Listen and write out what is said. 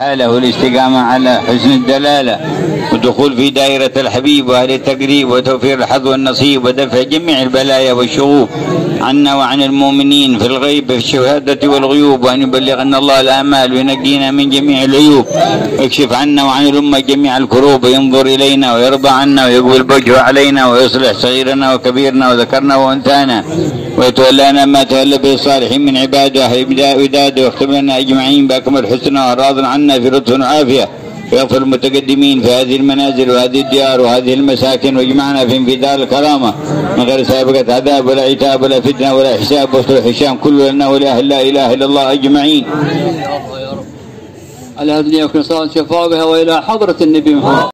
حاله الاستقامة على حسن الدلالة. والدخول في دائرة الحبيب وأهل التقريب وتوفير الحظ والنصيب ودفع جميع البلايا والشغوب عنا وعن المؤمنين في الغيب في الشهادة والغيوب وأن يبلغنا الله الآمال وينجينا من جميع العيوب. ويكشف عنا وعن الأمة جميع الكروب وينظر إلينا ويرضى عنا ويقبل بوجهه علينا ويصلح صغيرنا وكبيرنا وذكرنا وأنثانا. ويتولانا ما تولى به الصالحين من عباده وداده واختم لنا أجمعين بأكمل حسنى وراض عنا في لطف وعافية. ويغفر المتقدمين في هذه المنازل وهذه الديار وهذه المساكن واجمعنا في دار الكرامة. من غير سابقة عذاب ولا عتاب ولا فتنة ولا حساب واصلح هشام كل لنا ولأهل لا إله إلا الله أجمعين. على هذه بها وإلى حضرة النبي محمد.